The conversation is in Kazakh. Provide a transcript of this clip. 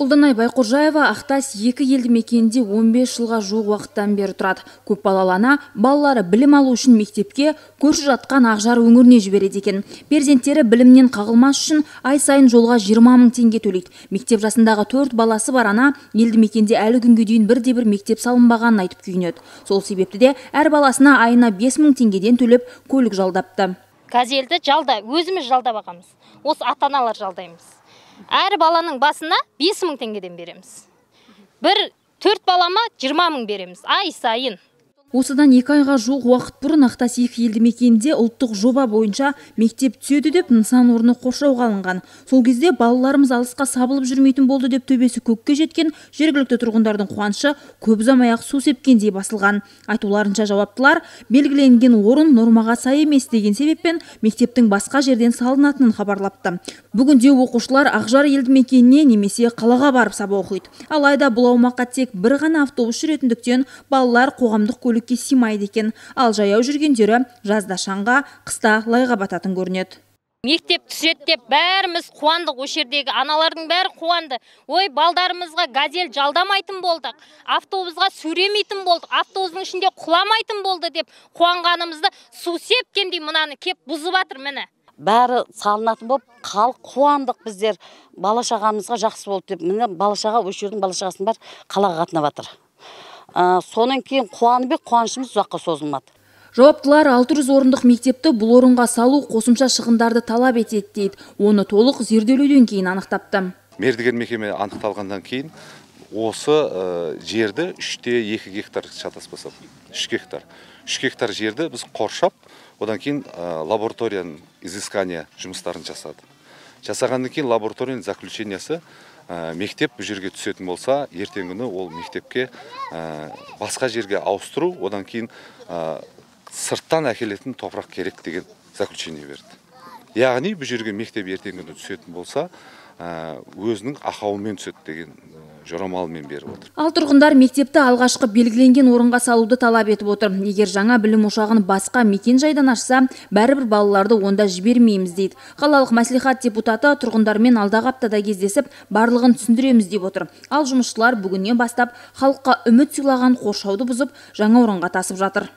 ұлданай байқожаева ақтас екі елді мекенінде 15 жылға жуық уақыттан бері тұрады. Көп балалы ана балалары білім алу үшін мектепке көрші жатқан ақжар өңіріне жібереді екен. Перзенттері білімнен қағылмас үшін ай сайын жолға 20 мың теңге төлейді. Мектеп жасындағы төрт баласы бар ана елді мекенде әлі күнге дейін бірде бір мектеп салынбағанын айтып күйінеді. Сол себепті де әр баласына айына 5 мың теңгеден төлеп көлік жалдапты. Газельді жалда өзіміз жалдап осы ата аналар жалдаймыз. Әр баланың басына 5 мың теңгеден береміз. Бір төрт балама 20 мың береміз. Ай сайын. Осыдан екі айға жуық уақыт бұрын ақтасиық елді мекенінде ұлттық жоба бойынша мектеп түседі деп нысан орны қоршауға алынған. Сол кезде балаларымыз алысқа сабылып жүрмейтін болды деп төбесі көкке жеткен жергілікті тұрғындардың қуанышы көп ұзамай ақ су сепкендей басылған. Айтуларынша жауаптылар белгіленген орын нормаға сай емес деген себеппен мектептің басқа жерден салынатынын хабарлапты. Бүгінде оқушылар ақжар елді мекеніне немесе қалаға барып сабақ оқиды. Алайда бұл аумаққа тек бір ғана автобус жүретіндіктен балалар қоғамдық көлік көлікке сыймайды екен. Ал жаяу жүргендері жазда шаңға қыста лайға бататын көрінеді. Мектеп түседі деп бәріміз қуандық осы жердегі аналардың бәрі қуанды. Ой балдарымызға газель жалдамайтын болдық автобусқа сүремейтін болдық автобустың ішінде құламайтын болды деп қуанғанымызды су сепкендей мынаны кеп бұзып жатыр міне. Бәрі салынатын болып халық қуандық біздер. Бала шағамызға жақсы болды деп міне бала шаға осы жердің бала шағасының бәрі қалаға қатынап жатыр ә, сонан кейін қуанып қуанышымыз ұзаққа созылмады. Жауаптылар 600 орындық мектепті бұл орынға салу қосымша шығындарды талап етеді дейді. Оны толық зерделеуден кейін анықтапты. Мердігер мекеме анықталғаннан кейін осы ә, жерді үште екі гектар шатаспасам үш гектар. Үш гектар жерді біз қоршап одан кейін ә, лабораторияның изыскания жұмыстарын жасады жасағаннан кейін лабораторияның заключениясы мектеп бұл жерге түсетін болса ертеңгі күні ол мектепке басқа жерге ауыстыру одан кейін сырттан әкелетін топырақ керек деген заключение берді. Яғни бұл жерге мектеп ертеңгі күні түсетін болса өзінің ақауымен түседі деген жорамалмен беріп отыр. Ал тұрғындар мектепті алғашқы белгіленген орынға салуды талап етіп отыр. Егер жаңа білім ошағын басқа мекен жайдан ашса бәрібір балаларды онда жібермейміз дейді. Қалалық мәслихат депутаты тұрғындармен алдағы аптада кездесіп барлығын түсіндіреміз деп отыр. Ал жұмысшылар бүгіннен бастап халыққа үміт сыйлаған қоршауды бұзып жаңа орынға тасып жатыр.